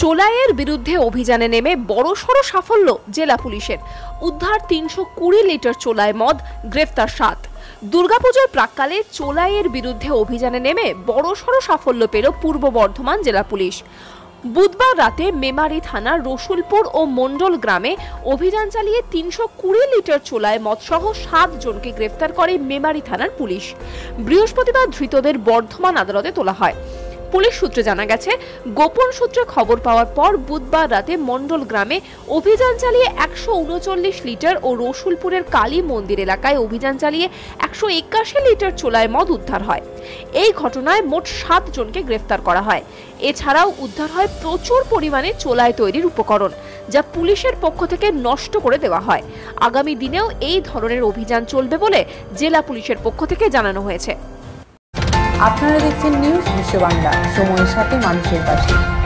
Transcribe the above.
চোলাইয়ের বিরুদ্ধে অভিযানে নেমে বড়সড় সাফল্য জেলা পুলিশের। উদ্ধার তিনশো কুড়ি লিটার চোলাই মদ, গ্রেফতার সাত। দুর্গাপুজোর প্রাককালে চোলাইয়ের বিরুদ্ধে অভিযানে নেমে বড়সড় সাফল্য পেল পূর্ব বর্ধমান জেলা পুলিশ। বুধবার রাতে মেমারি থানার রসুলপুর ও মণ্ডল গ্রামে অভিযান চালিয়ে তিনশো কুড়ি লিটার চোলায় মদসহ সাত জনকে গ্রেফতার করে মেমারি থানার পুলিশ। বৃহস্পতিবার ধৃতদের বর্ধমান আদালতে তোলা হয়। পুলিশ সূত্রে জানা গেছে, গোপন সূত্রে খবর পাওয়ার পর বুধবার রাতে মণ্ডল গ্রামে অভিযান চালিয়ে একশো উনচল্লিশ লিটার ও রসুলপুরের কালী মন্দির এলাকায় অভিযান চালিয়ে একশো একাশি লিটার চোলায় মদ উদ্ধার হয়। এই ঘটনায় মোট সাত জনকে গ্রেফতার করা হয়। এছাড়াও উদ্ধার হয় প্রচুর পরিমাণে চোলায় তৈরির উপকরণ, যা পুলিশের পক্ষ থেকে নষ্ট করে দেওয়া হয়। আগামী দিনেও এই ধরনের অভিযান চলবে বলে জেলা পুলিশের পক্ষ থেকে জানানো হয়েছে। আপনারা দেখছেন নিউজ বিশ্ব বাংলা। সময়ের সাথে মানুষের পাশে।